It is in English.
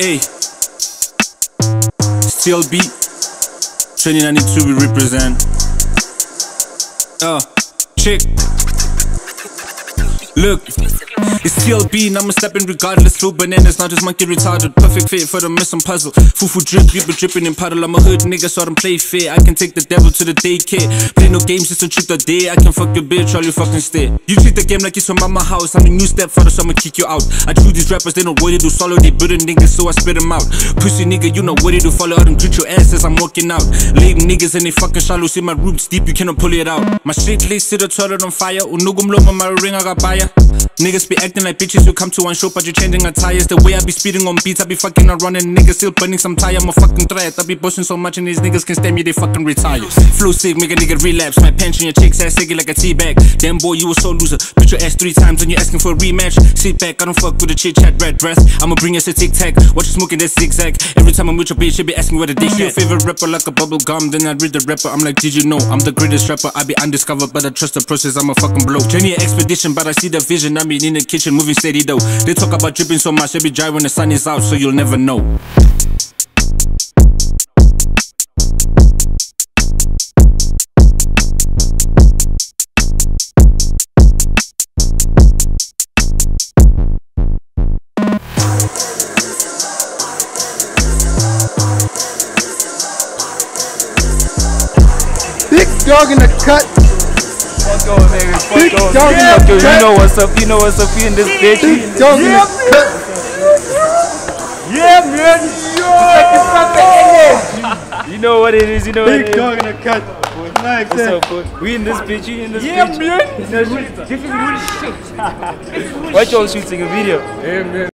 Hey, TLB, 2092 we represent. Uh, chick. Look, it's TLB and I'ma step in regardless. Flow bananas, not just monkey retarded. Perfect fit for the missing puzzle. Fufu drip, drip, dripping in puddle. I'm a hood nigga, so I don't play fair. I can take the devil to the daycare. Play no games just to trick the day. I can fuck your bitch, all you fucking stay. You treat the game like it's your mama house. I'm a new stepfather, so I'ma kick you out. I chew these rappers, they know what they do. Swallow they bitter niggas, so I spit them out. Pussy nigga, you know what they do. Follow out and grit your ass as I'm walking out. Lame niggas and they fucking shallow. See my roots deep, you cannot pull it out. My shit lace to the toilet on fire. Unugum loma, my ring, I got buyer. Niggas be acting like bitches you come to one show, but you changing our tires. The way I be speeding on beats, I be fucking around and niggas still burning some tire. I'm a fucking threat. I be boasting so much and these niggas can stand me, they fucking retire. Flow sick, make a nigga relapse. My pension, your chick's ass sick like a tea bag. Damn boy, you a so loser. Put your ass three times and you asking for a rematch. Sit back, I don't fuck with the chit chat, red breath. I'ma bring us a tic tac. Watch you smoking that zigzag. Every time I'm with your bitch, she be asking where the dick Your favorite rapper like a bubble gum. Then I read the rapper. I'm like, did you know I'm the greatest rapper? I be undiscovered, but I trust the process. I'm a fucking blow. Journey expedition, but I see the vision. I mean in the kitchen, moving steady though. They talk about dripping so much, they be dry when the sun is out, so you'll never know. Big dog in the cut. Fuck going, baby. Fuck Big going. dog Fuck the you. You know what's up. You know what's up. You in this bitch. You Big dog in the cut. Yeah, man. You know what it is. You know what it is. Big is. dog in the cut. Nice. What's eh? up, fool? We in this bitch. You in this Yeah, bitch. man. You know, shit. Why y'all shooting a video? Yeah, man.